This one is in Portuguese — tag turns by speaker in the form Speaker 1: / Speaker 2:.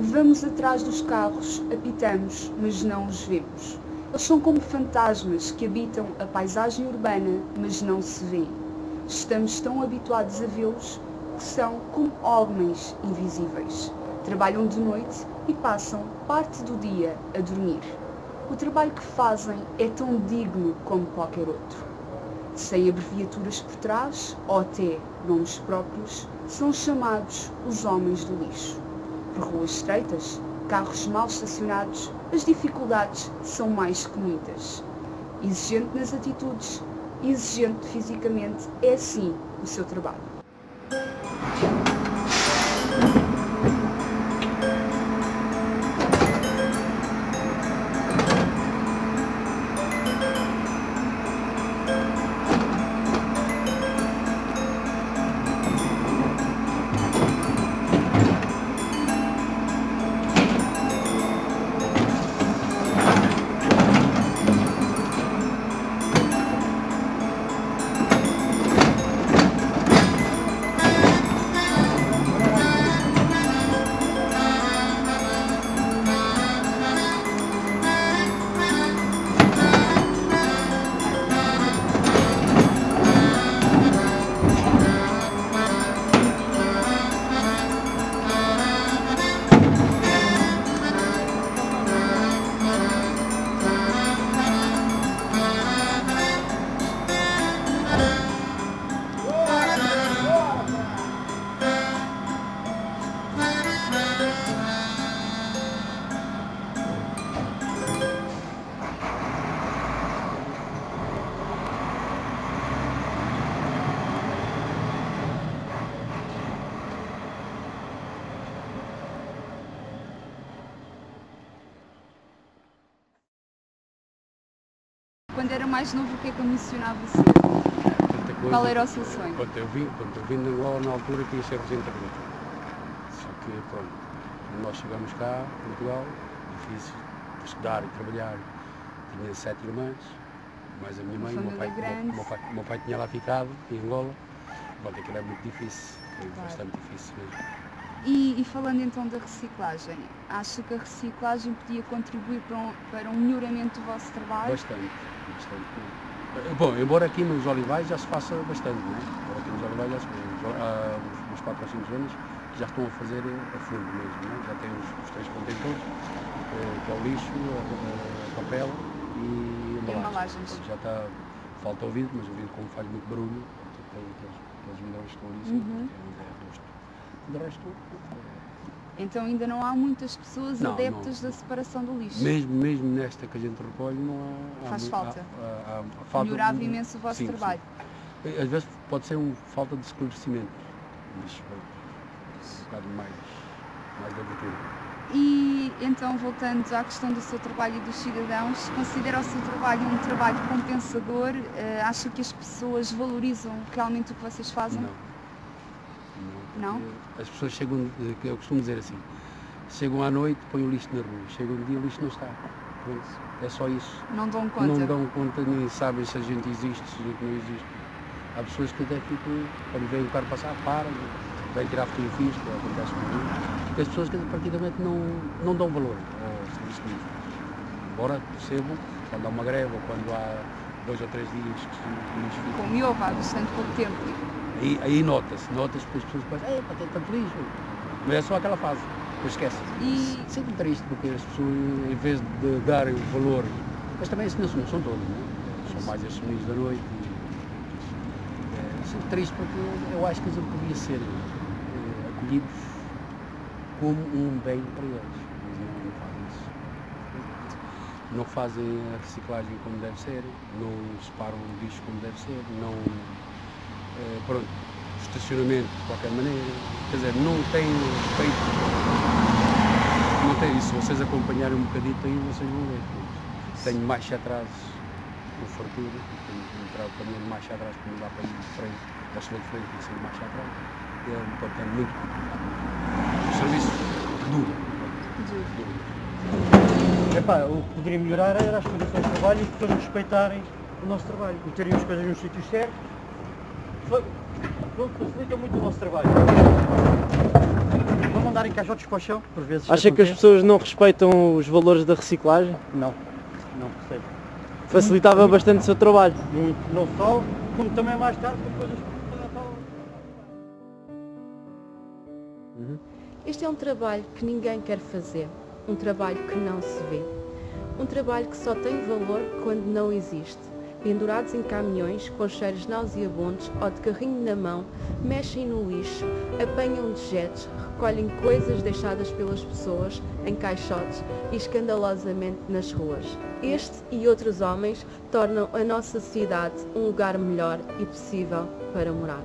Speaker 1: Vamos atrás dos carros, apitamos, mas não os vemos. Eles são como fantasmas que habitam a paisagem urbana, mas não se vêem. Estamos tão habituados a vê-los que são como homens invisíveis. Trabalham de noite e passam parte do dia a dormir. O trabalho que fazem é tão digno como qualquer outro. Sem abreviaturas por trás, ou até nomes próprios, são chamados os homens do lixo. Por ruas estreitas, carros mal estacionados, as dificuldades são mais que muitas. Exigente nas atitudes, exigente fisicamente, é sim o seu trabalho. Quando era mais novo, o que é que ambicionava ser?
Speaker 2: Tanta coisa.
Speaker 1: Qual era o seu sonho?
Speaker 2: Quando eu vim, quando eu vim de Angola, na altura, queria ser regente agrícola. Só que, pronto, quando nós chegamos cá, em Portugal, difícil, de estudar e trabalhar. Tinha sete irmãs, mais a minha mãe, o meu pai, meu- meu pai, meu pai tinha lá ficado, em Angola. Pronto, aquilo é muito difícil, foi
Speaker 1: Claro.
Speaker 2: bastante difícil mesmo.
Speaker 1: E, e falando então da reciclagem, acha que a reciclagem podia contribuir para um, para um melhoramento do vosso trabalho?
Speaker 2: Bastante, bastante. Eh, Bom, embora aqui nos Olivais já se faça bastante, né? Embora aqui nos Olivais já se há uns, uns 4 ou 5 anos que já estão a fazer a fundo mesmo, né? Já tem os, os três contentores, eh, que é o lixo, a, a papel e
Speaker 1: embalagens.
Speaker 2: Portanto, Já está, falta o vidro, mas o vidro como faz muito barulho, tem aqueles, aqueles milhões que estão ali,
Speaker 1: Uhum.
Speaker 2: é, é rosto. De resto,
Speaker 1: Então ainda não há muitas pessoas
Speaker 2: Não,
Speaker 1: adeptas
Speaker 2: não.
Speaker 1: da separação do lixo.
Speaker 2: mesmo, mesmo nesta que a gente recolhe, não há... há
Speaker 1: Faz
Speaker 2: mu-
Speaker 1: falta.
Speaker 2: há- há- há- há falta
Speaker 1: Melhorava imenso o vosso
Speaker 2: sim, sim.
Speaker 1: trabalho.
Speaker 2: Às vezes pode ser um falta de esclarecimento, mas um bocado mais, mais abertura.
Speaker 1: E então, voltando à questão do seu trabalho e dos cidadãos, considera o seu trabalho um trabalho compensador? Eh, acha que as pessoas valorizam realmente o que vocês fazem?
Speaker 2: Não. Não? As pessoas chegam, eh, que eu costumo dizer assim, chegam à noite, põem o lixo na rua, chegam de dia o lixo não está. Pronto, é só isso.
Speaker 1: Não dão conta?
Speaker 2: Não dão conta nem sabem se a gente existe, se a gente não existe. Há pessoas que até ficam, quando veem o carro passar, param, vêm tirar fotografias, que acontece comigo. Porque as pessoas que praticamente não, não dão valor ao serviço lixo. Embora percebam, quando há uma greve ou quando há dois ou três dias que o lixo fica.
Speaker 1: Como houve há bastante pouco tempo.
Speaker 2: Aí, aí nota-se, nota-se porque as pessoas pensam, é, tem tanto lixo. Mas é só aquela fase, depois esquece.
Speaker 1: E
Speaker 2: Sempre triste porque as pessoas, em vez de darem o valor, mas também assim não são, são todos, não é? São mais esses meninos da noite. E, é sempre triste porque eu acho que eles podiam ser eh, acolhidos como um bem para eles. Mas não fazem isso. Não fazem a reciclagem como deve ser, não separam o lixo como deve ser, não. eh, pronto, estacionamento de qualquer maneira. Quer dizer, não tem respeito não tem isso, se vocês acompanharem um bocadito aí, vocês vão ver. Tenho marcha atrás no fartura, tenho que entrar o caminhão de marcha atrás para mudar para ir de frente, para chegar de frente e sair de marcha atrás. É um portanto muito complicado. O serviço duro. duro.
Speaker 3: Epá, o que poderia melhorar era as condições de trabalho e as pessoas respeitarem o nosso trabalho, meterem as coisas nos sítios certos. Fa- Pronto, facilita muito o nosso trabalho. Mandar mandarem caixotes para o chão, por vezes.
Speaker 4: Acha que as pessoas não respeitam os valores da reciclagem?
Speaker 3: Não, não percebo.
Speaker 4: Facilitava bastante o seu trabalho.
Speaker 3: Muito, não só, como também mais tarde, depois as
Speaker 5: Este é um trabalho que ninguém quer fazer, um trabalho que não se vê, um trabalho que só tem valor quando não existe. Pendurados em caminhões com cheiros nauseabundos ou de carrinho na mão, mexem no lixo, apanham dejetos, recolhem coisas deixadas pelas pessoas em caixotes e escandalosamente nas ruas. Este e outros homens tornam a nossa cidade um lugar melhor e possível para morar.